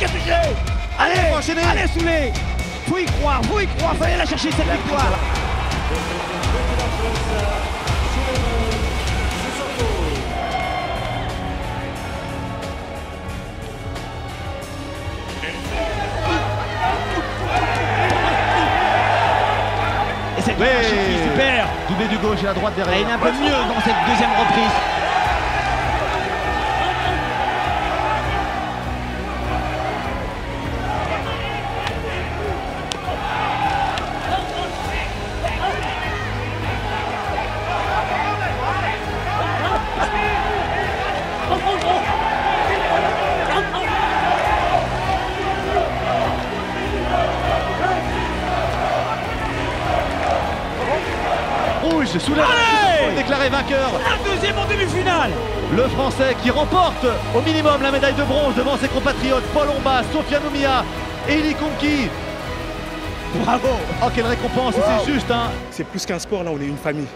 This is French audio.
c'est touché Allez, allez Soulé Faut y croire, faut y croire, fallait la chercher cette victoire Et cette Ouais. super Doublé du gauche et la droite Et derrière. il est un peu mieux dans cette deuxième reprise. Rouge, sous la Allez déclaré vainqueur. Un deuxième en demi-finale Le Français qui remporte au minimum la médaille de bronze devant ses compatriotes Paul Omba, Sofiane Oumia et Eli Konki. Bravo Oh, quelle récompense, c'est juste, hein. C'est plus qu'un sport, là, on est une famille.